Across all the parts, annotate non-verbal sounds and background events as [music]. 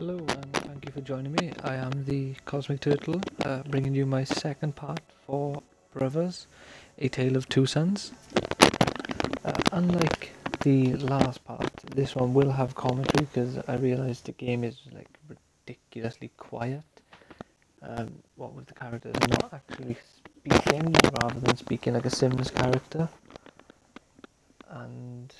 Hello and thank you for joining me. I am the Cosmic Turtle, uh, bringing you my second part for Brothers, A Tale of Two Sons. Uh, unlike the last part, this one will have commentary because I realised the game is like ridiculously quiet. Um, what with the characters not actually speaking rather than speaking like a Sims character. And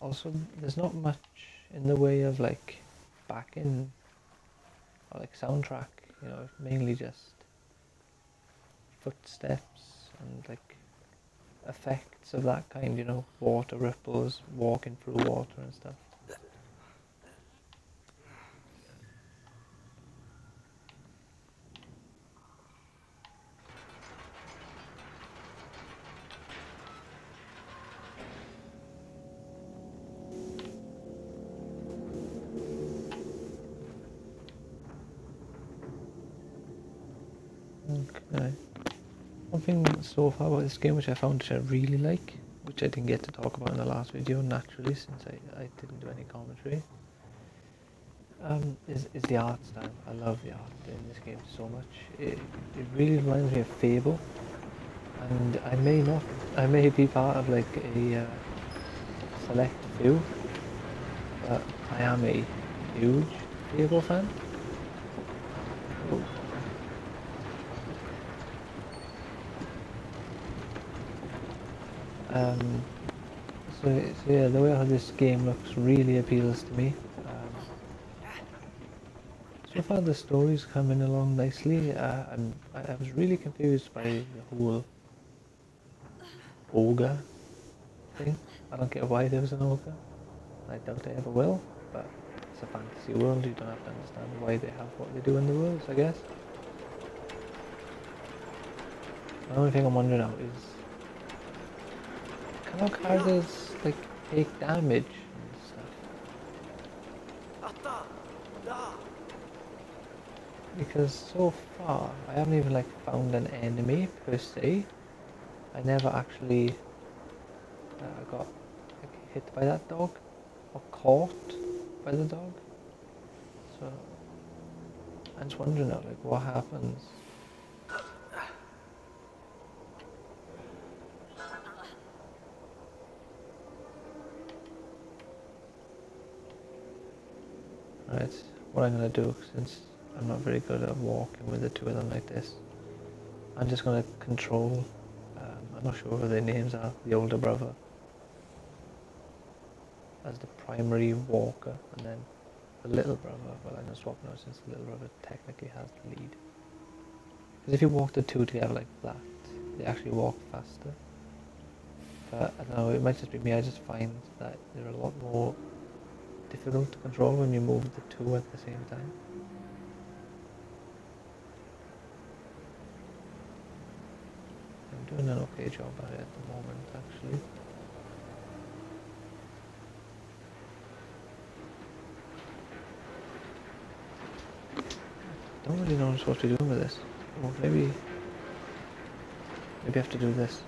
also, there's not much in the way of like backing mm-hmm. or like soundtrack, you know, mainly just footsteps and like effects of that kind, you know, water ripples, walking through water and stuff. Okay. One thing so far about this game which I found which I really like, which I didn't get to talk about in the last video naturally since I, I didn't do any commentary, um, is, is the art style. I love the art in this game so much. It, it really reminds me of Fable and I may not, I may be part of like a uh, select few, but I am a huge Fable fan. Um, so, so yeah, the way how this game looks really appeals to me. Um, so far the story's coming along nicely. Uh, I'm, I, was really confused by the whole ogre thing. I don't get why there was an ogre. I doubt I ever will, but it's a fantasy world, you don't have to understand why they have what they do in the world, I guess. The only thing I'm wondering now is can our characters like take damage and stuff? Because so far I haven't even like found an enemy per se. I never actually uh, got like, hit by that dog or caught by the dog. So I'm just wondering now, like what happens Right, what I'm going to do, since I'm not very good at walking with the two of them like this, I'm just going to control, um, I'm not sure what their names are, the older brother as the primary walker, and then the little brother, well I'm going to swap now since the little brother technically has the lead. Because if you walk the two together like that, they actually walk faster. But I don't know, it might just be me, I just find that they're a lot more difficult to control when you move the two at the same time. I'm doing an okay job at it at the moment actually. I don't really know what to do with this. Well, maybe, maybe I have to do this.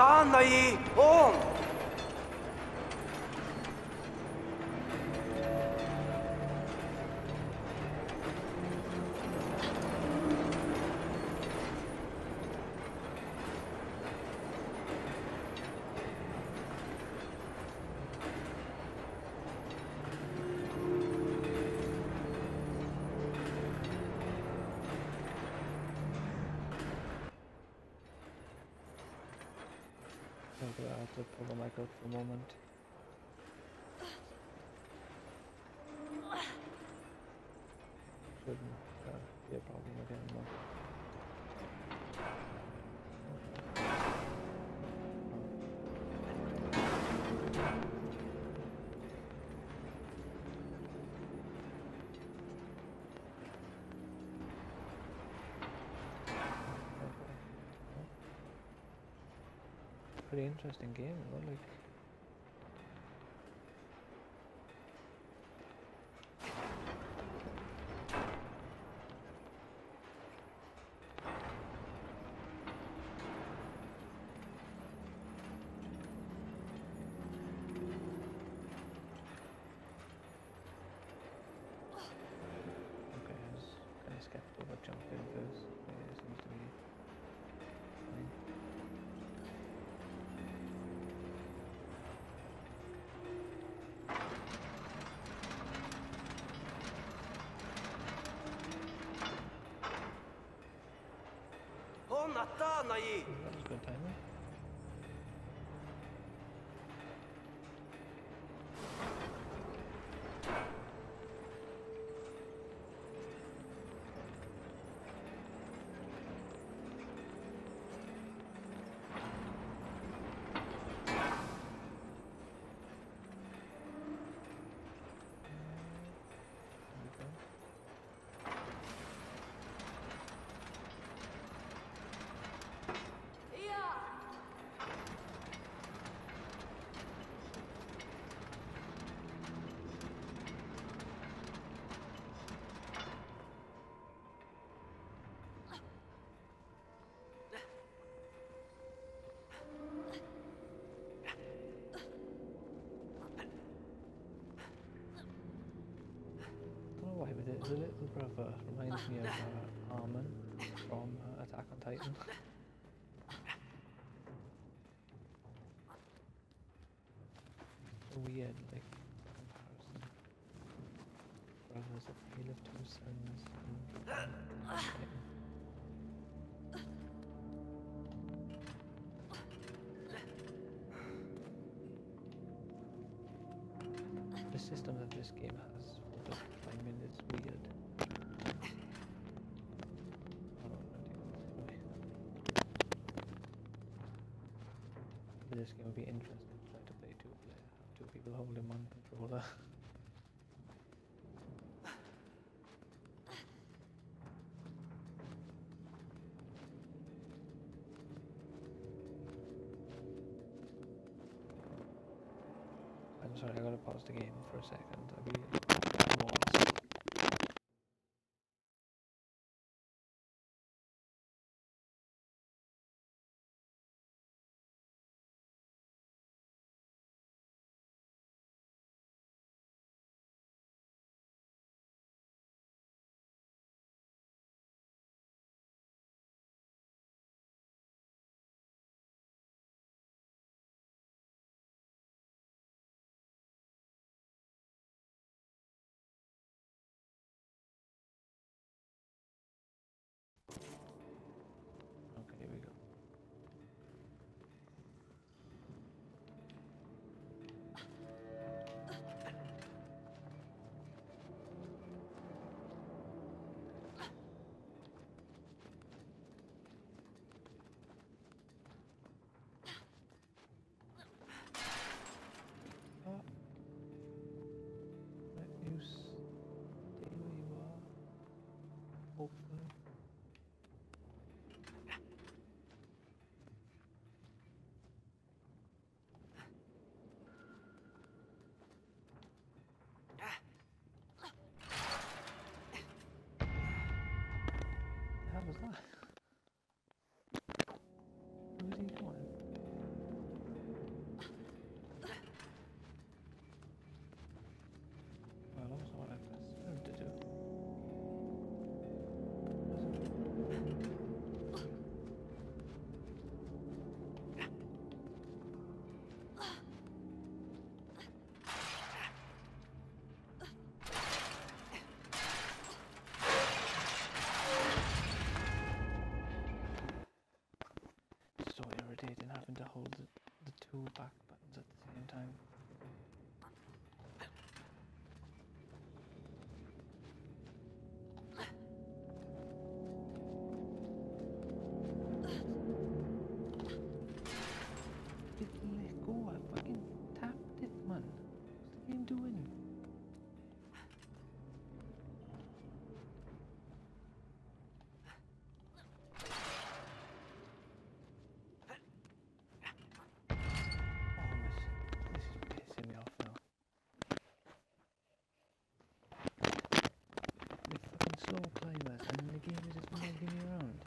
Danai on! Okay, I uh, have to pull the mic out for a moment. Pretty interesting game, you know, like Okay, I was kind of skeptical about jumping first. but it seems to be fine. Hon att Danai! That was good timing. There we go. don't know why, but the, the little brother reminds me of uh, [laughs] Armin from uh, Attack on Titan. [laughs] a weird, like, comparison. Brothers of Tale of Two Sons and Attack on Titan. The system that this game has for the climbing is weird. I don't know anyway. But This game would be interesting to try to play two player, two people holding one controller. [laughs] I'm sorry, I gotta pause the game for a second. two back buttons at the same time. play with, and the game is just moving me around.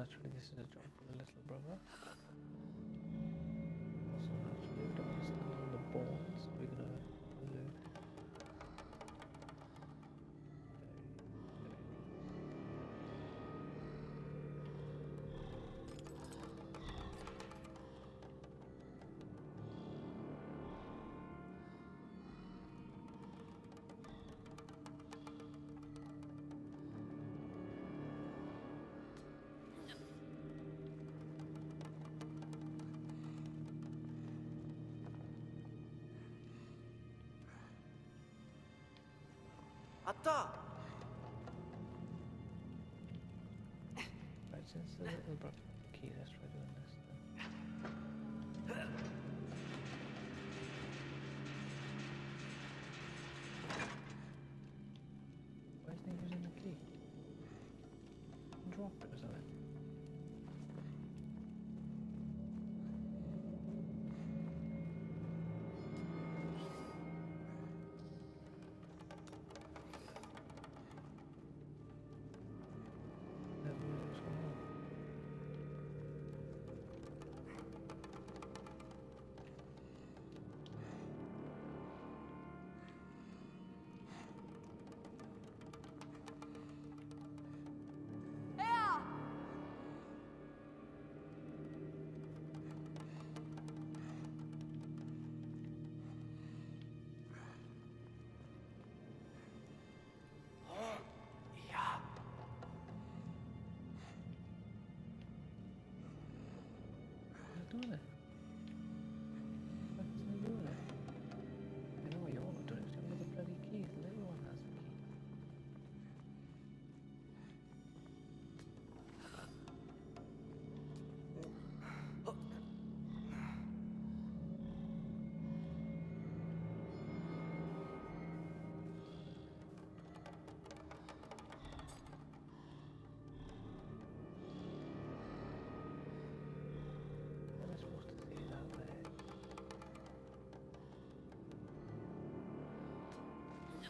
naturally this is a job for the little brother. hatta. Right, since the little brother that's why doing this.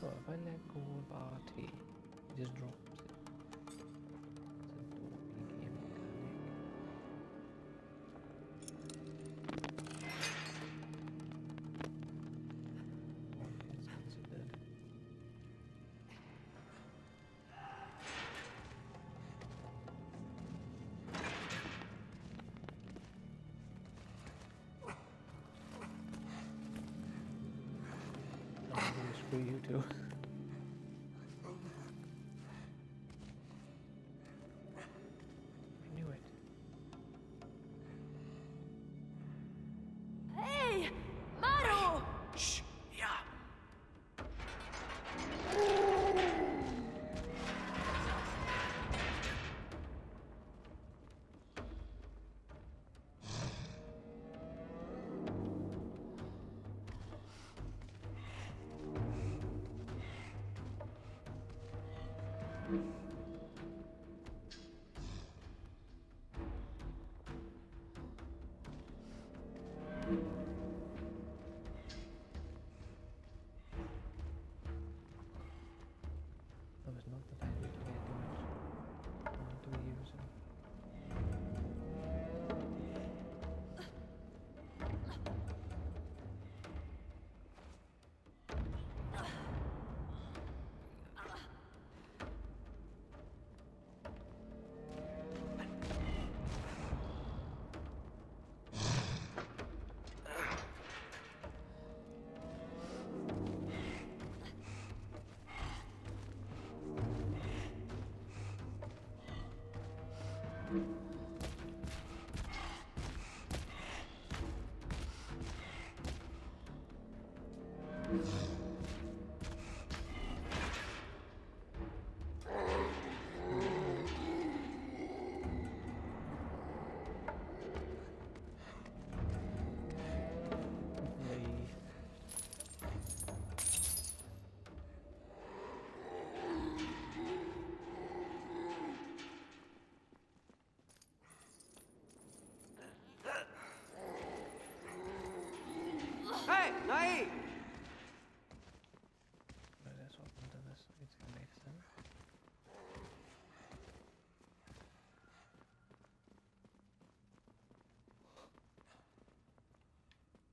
so if I let go about it just drops. you too. Leave. Hey, नहीं Right, let's open to this. It's gonna make sense.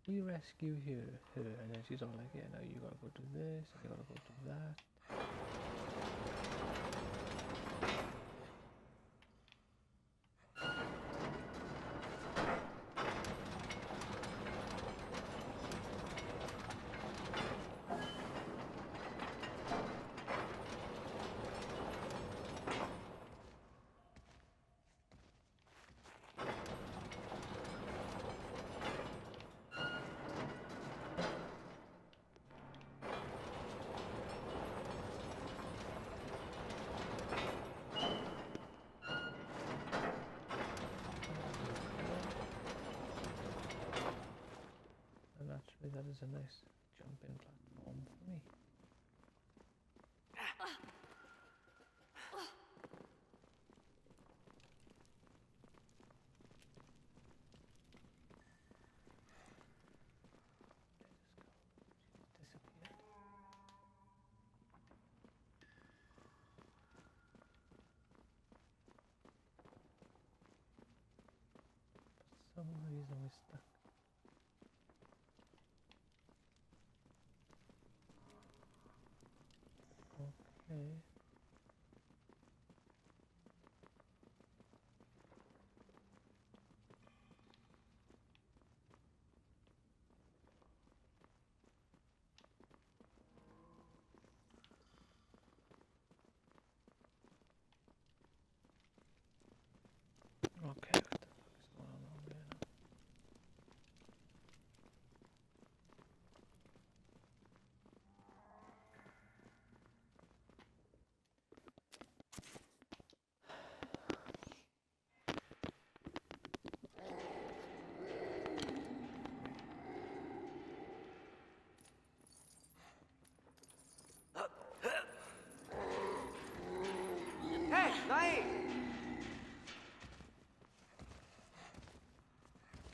We rescue her, her, and then she's all like, "Yeah, now you gotta go do this, you gotta go do that." Nice jumping platform for me. For some reason we're stuck. Okay. Okay, what the fuck is going on over there now? Hey,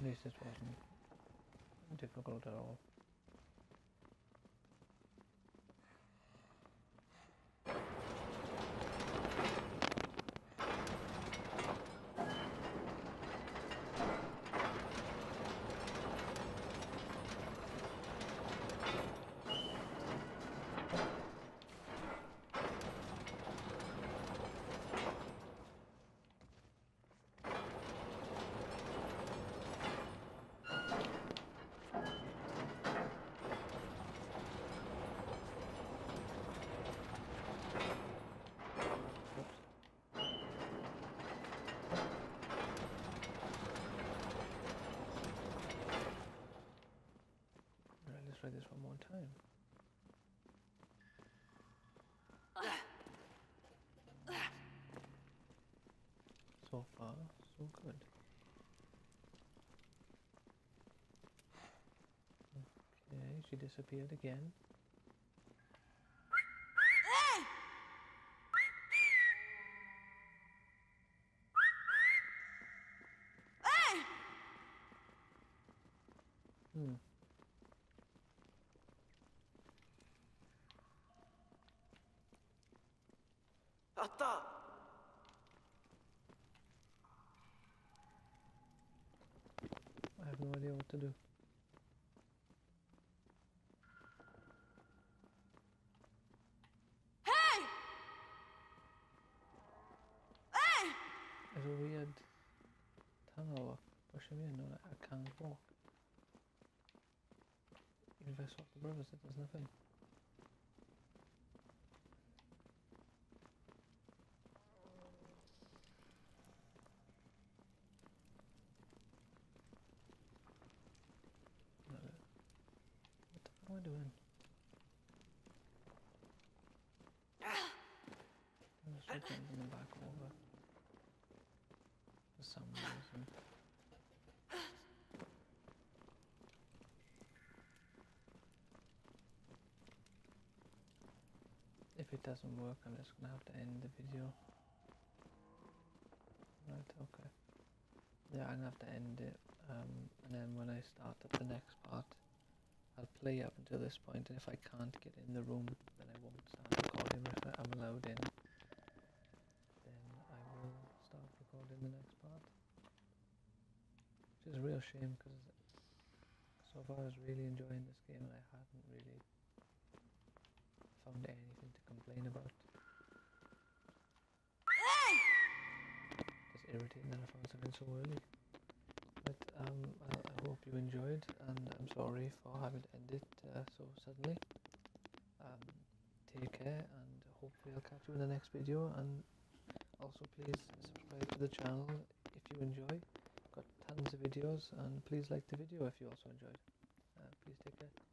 नहीं this wasn't difficult at all. This one more time. So far, so good. Okay, she disappeared again. Tunnel pushing me in and I can't walk. Even if the brothers, it does nothing. recommend coming back over. For some reason. If it doesn't work, I'm just gonna have to end the video. Right, okay. Yeah, I'm gonna have to end it, um, and then when I start up the next part, I'll play up until this point, and if I can't get in the room, then I won't start recording. If I'm allowed in, then I will start recording the next part. Which is a real shame because so far I was really enjoying this game, and I hadn't really found to complain about. Just irritating that I found something so early. But um, I, I hope you enjoyed, and I'm sorry for having ended uh, so suddenly. Um, take care, and hopefully I'll catch you in the next video. And also, please subscribe to the channel if you enjoy. Got tons of videos, and please like the video if you also enjoyed. Uh, please take care.